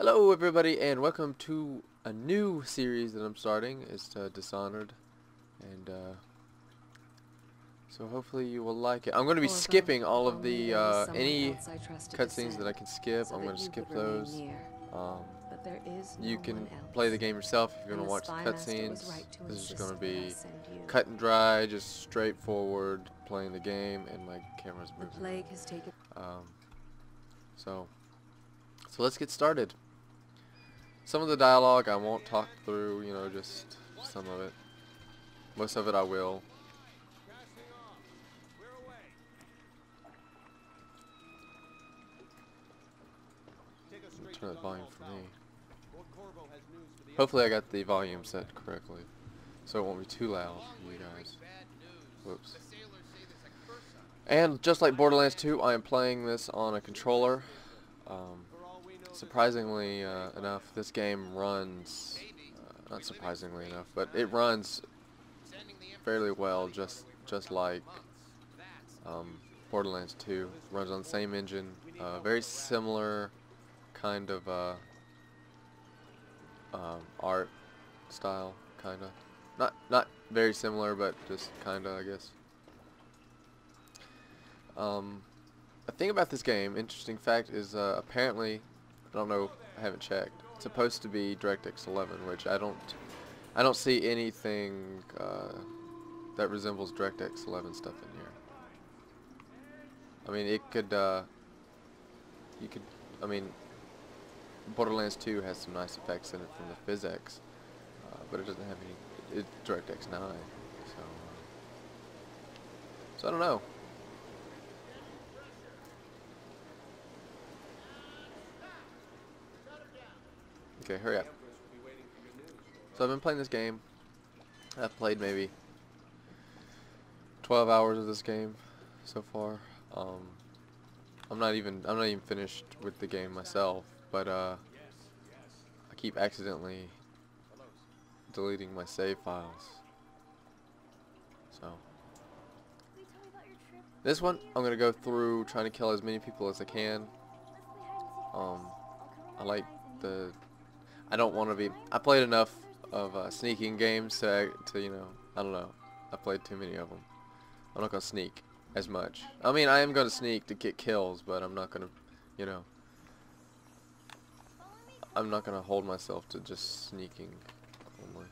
Hello everybody and welcome to a new series that I'm starting. It's uh, Dishonored and uh, so hopefully you will like it. I'm going to be skipping all of the uh, any cutscenes that I can skip. so I'm going to skip those. Um, But there is you can play the game yourself if you want to watch the cutscenes. right This is going to be cut and dry, just straightforward playing the game and my camera's moving. The plague has taken. Um, so, so let's get started. Some of the dialogue I won't talk through, you know, just some of it. Most of it I will. Turn that volume for me. Hopefully I got the volume set correctly, so it won't be too loud for you guys. Whoops. And just like Borderlands 2, I am playing this on a controller. Um, surprisingly uh, enough, this game runs, uh, not surprisingly enough, but it runs fairly well, just just like um, Borderlands 2. Runs on the same engine, uh, very similar kind of uh, um, art style, kind of. Not not very similar, but just kind of, I guess. Um, a thing about this game, interesting fact, is uh, apparently, I don't know, I haven't checked. It's supposed to be DirectX 11, which I don't, I don't see anything uh, that resembles DirectX 11 stuff in here. I mean, it could, uh, you could, I mean, Borderlands 2 has some nice effects in it from the physics, uh, but it doesn't have any. It's DirectX 9, so. Uh, so I don't know. Okay, hurry up. So I've been playing this game. I've played maybe 12 hours of this game so far. Um, I'm not even I'm not even finished with the game myself, but uh, I keep accidentally deleting my save files. So this one I'm gonna go through trying to kill as many people as I can. Um, I like the I don't want to be. I played enough of uh, sneaking games to, to, you know, I don't know. I played too many of them. I'm not gonna sneak as much. I mean, I am gonna sneak to get kills, but I'm not gonna, you know, I'm not gonna hold myself to just sneaking only.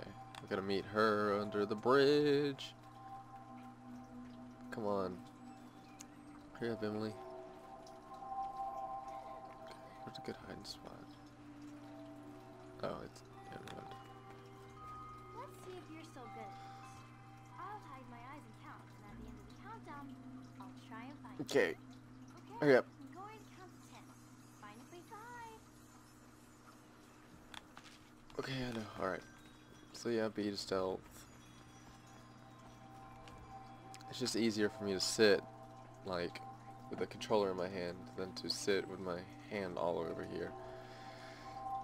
Okay, we gotta meet her under the bridge. Come on. Hurry up, Emily. A good hiding spot? Oh, it's yeah, never mind. Let's see if you're so good at this. I'll hide my eyes and count, and at the end of the countdown, I'll try and find Okay. Okay? hurry up. I'm going to count to ten. Find a place to. Okay, I know. Alright. So yeah, B to stealth. It's just easier for me to sit, like, with a controller in my hand than to sit with my hand all over here.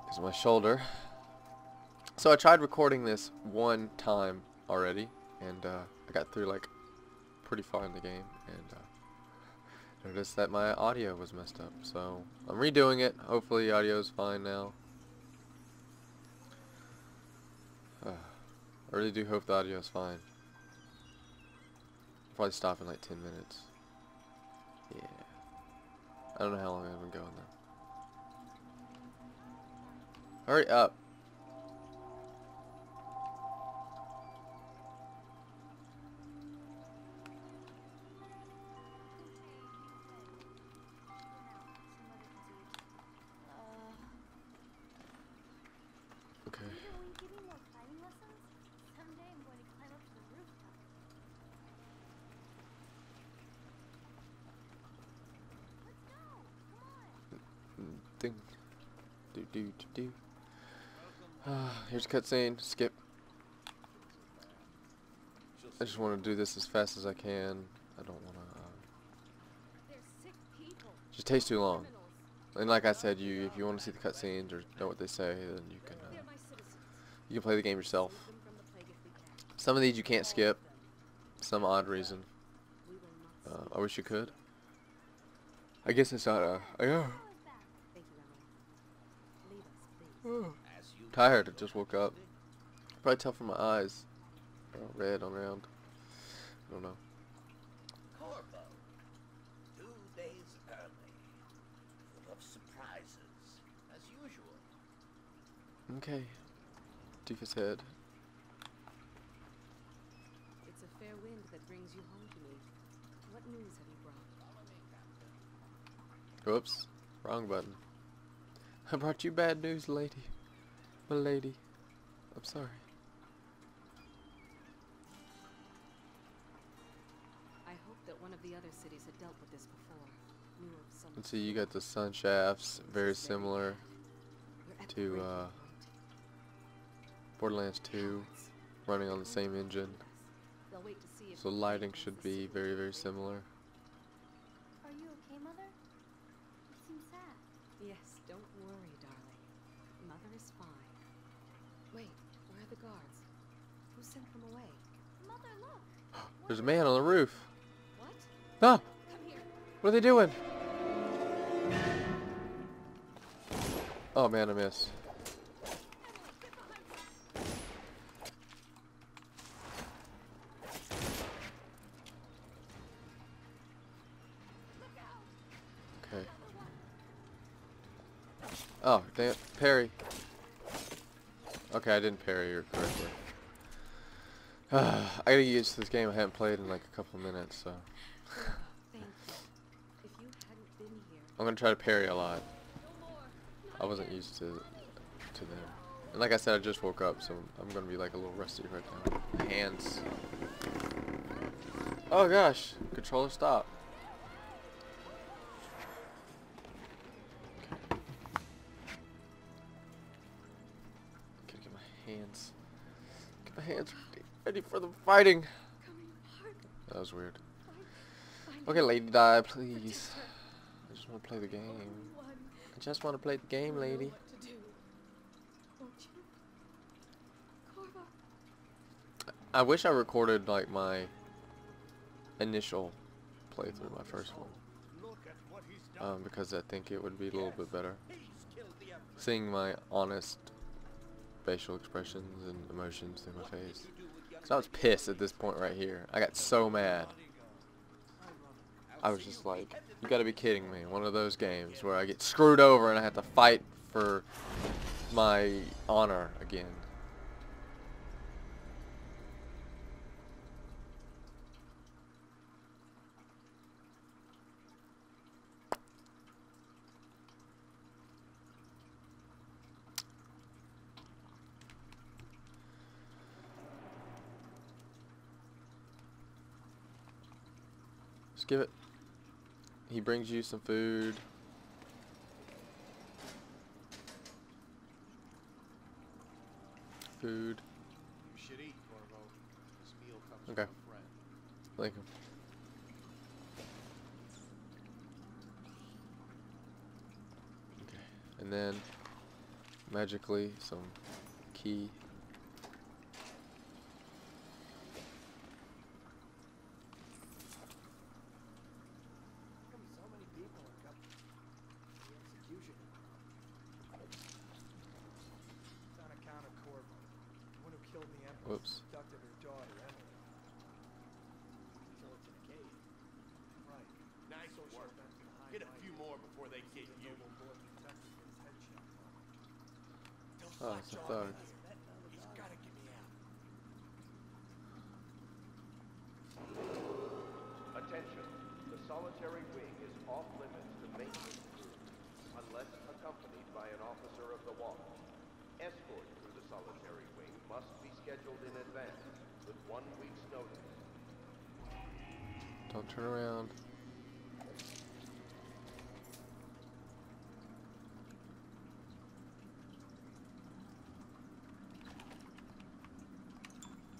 Because my shoulder. So I tried recording this one time already, and uh, I got through, like, pretty far in the game, and uh, noticed that my audio was messed up. So I'm redoing it. Hopefully audio is fine now. Uh, I really do hope the audio is fine. Probably stop in like 10 minutes. I don't know how long I've been going though. Hurry up. Okay. Peter, will you give me more climbing lessons? Someday I'm going to climb up to the rooftop. Let's go! Come on! Ding. Do do do. Ah, here's a cutscene. Skip. I just want to do this as fast as I can. I don't want to. Uh, just takes too long. And like I said, you if you want to see the cutscenes or know what they say, then you can uh, you can play the game yourself. Some of these you can't skip, some odd reason. Uh, I wish you could. I guess it's not a. Yeah. How is that? Thank you, Emily. Leave us, please. As you Tired. I just woke up. Probably tell from my eyes. All red on round. I don't know. Corvo, two days early, full of surprises, as usual. Okay. Doofus head. It's a fair wind that brings you home to me. What news have you brought? Whoops. Wrong button. I brought you bad news, lady. My lady. I'm sorry. I hope that one of the other cities had dealt with this before. Knew of some. Let's see, you got the sun shafts, very similar. We're at the to, breaking uh. Borderlands 2, running on the same engine. They'll wait to see if So lighting should be very, very similar. Are you okay, Mother? You seem sad. Yes, don't worry, darling. Mother is fine. Wait, where are the guards? Who sent them away? Mother, look. There's a man on the roof. What? Come here. What are they doing? Oh man, I missed. Okay. Oh, damn, parry. Okay, I didn't parry her correctly. I gotta get used to this game. I haven't played in like a couple minutes, so Thank you. If you hadn't been here, I'm gonna try to parry a lot. I wasn't used to to them. And like I said, I just woke up, so I'm gonna be like a little rusty right now. My hands. Oh gosh, controller stop. Ready, ready for the fighting. That was weird. Find, find Okay, lady, die, please. I just want to play the game. I just want to play the game, lady. what to do. Won't you? Corvo. I wish I recorded like my initial playthrough, my first one, Look at what he's done. um, because I think it would be a little bit better. He's killed the Emperor. Seeing my honest facial expressions and emotions through my face. Cause I was pissed at this point right here. I got so mad. I was just like, you gotta be kidding me. One of those games where I get screwed over and I have to fight for my honor again. Just give it. He brings you some food. Food. You should eat, Corvo. This meal comes Okay. from a friend. Thank you. Okay. And then magically some key. so many people have got the execution. It's on account of Corvo, the one who killed the Empress Whoops. and abducted her daughter, Emily. So it's in a cave. Right. Nice Social work. events behind Get a my few death. more before they get The you. noble boy protected for his headshot. Don't Oh, it's a thug. He's gotta get me out. Attention, the solitary wing is off limits to maintenance crew unless accompanied by an officer of the watch. Escort through the solitary wing must be scheduled in advance with one week's notice. Don't turn around.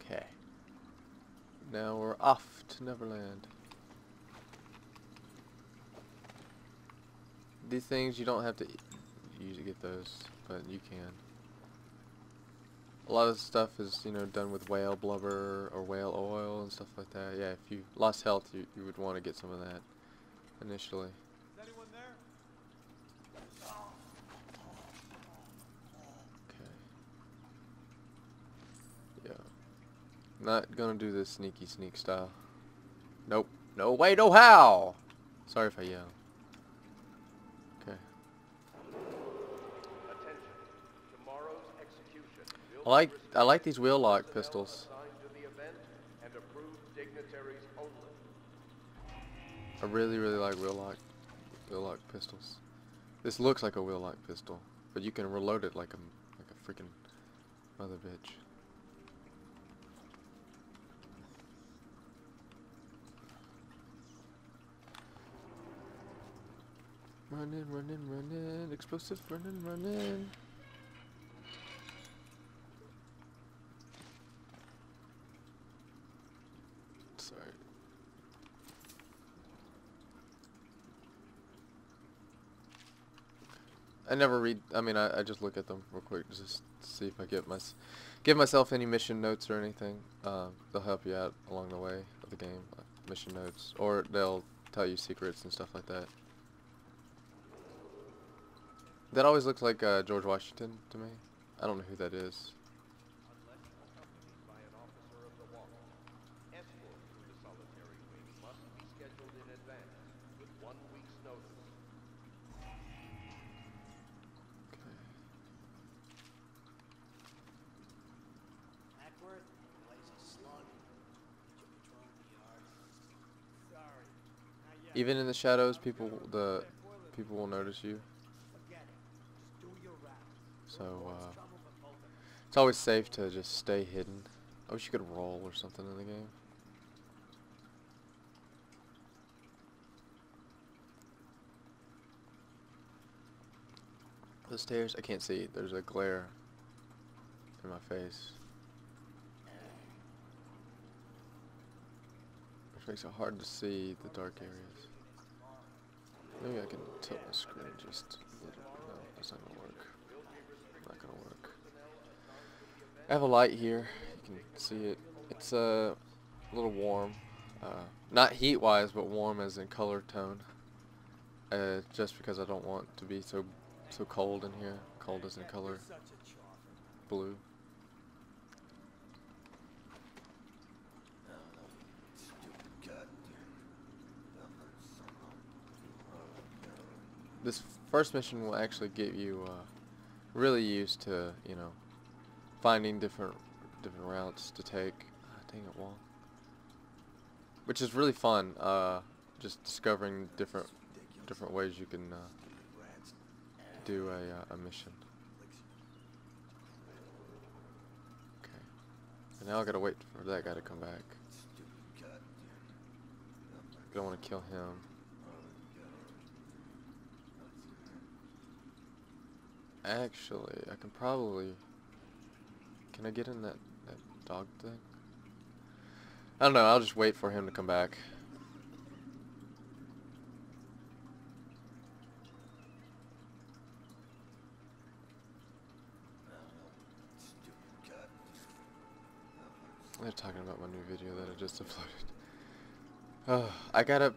Okay. Now we're off to Neverland. These things you don't have to usually get those, but you can. A lot of stuff is, you know, done with whale blubber or whale oil and stuff like that. Yeah, if you lost health, you, you would want to get some of that initially. Is anyone Not gonna do this sneaky sneak style. Nope. No way, no how! Sorry if I yell. Okay. I like I like these wheel lock pistols. I really really like wheel lock wheel lock pistols. This looks like a wheel lock pistol, but you can reload it like a like a freaking mother bitch. Running, running, running, explosive, running, running. Sorry. I never read. I mean, I, I just look at them real quick just to see if I get my give myself any mission notes or anything. Um, they'll help you out along the way of the game. Uh, mission notes, or they'll tell you secrets and stuff like that. That always looks like uh, George Washington to me. I don't know who that is. Unless accompanied by an officer of the watch, escort through the solitary wing must be scheduled in advance with one week's notice. Okay. Hackworth, place is slug. Get your patrol in the yard. Sorry. Not yet. Even in the shadows, people the people will notice you. Forget it. Just do your rap. So uh, it's always safe to just stay hidden. I wish you could roll or something in the game. The stairs, I can't see. There's a glare in my face. Which makes it hard to see the dark areas. Maybe I can tilt my screen just a little. No, that's not gonna work. Not gonna work. I have a light here. You can see it. It's uh, a little warm. Uh, not heat-wise, but warm as in color tone. Uh, just because I don't want to be so so cold in here. Cold as in color blue. This first mission will actually get you uh, really used to, you know, finding different different routes to take. Ah, dang it, wall. Which is really fun. Uh, just discovering different different ways you can uh, do a uh, a mission. Okay. And now I gotta wait for that guy to come back. I don't want to kill him. Actually, I can probably. Can I get in that that dog thing? I don't know. I'll just wait for him to come back. They're talking about my new video that I just uploaded. Oh, I gotta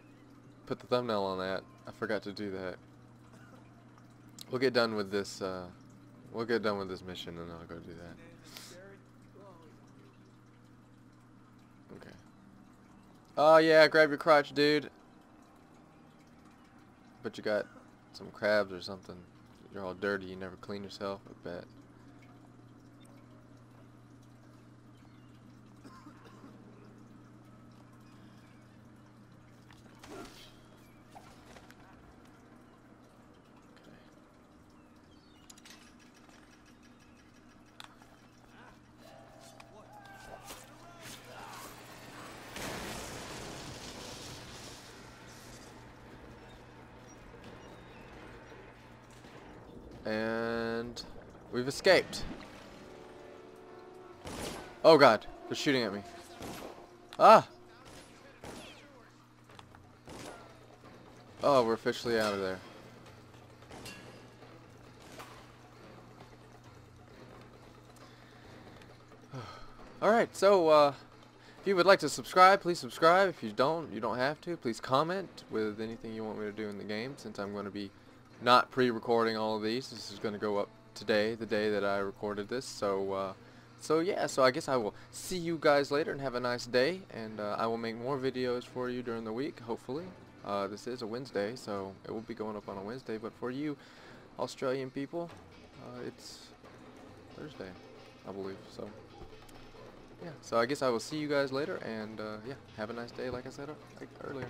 put the thumbnail on that. I forgot to do that. We'll get done with this, uh, we'll get done with this mission and I'll go do that. Okay. Oh yeah, grab your crotch, dude. But you got some crabs or something. You're all dirty, you never clean yourself, I bet. And we've escaped. Oh god, they're shooting at me. Ah! Oh, we're officially out of there. Alright, so uh, if you would like to subscribe, please subscribe. If you don't, you don't have to. Please comment with anything you want me to do in the game since I'm going to be not pre-recording all of these. This is going to go up today, the day that I recorded this. So uh, so yeah, so I guess I will see you guys later and have a nice day. And uh, I will make more videos for you during the week, hopefully. Uh, this is a Wednesday, so it will be going up on a Wednesday. But for you, Australian people, uh, it's Thursday, I believe. So yeah, so I guess I will see you guys later. And uh, yeah, have a nice day, like I said uh, earlier.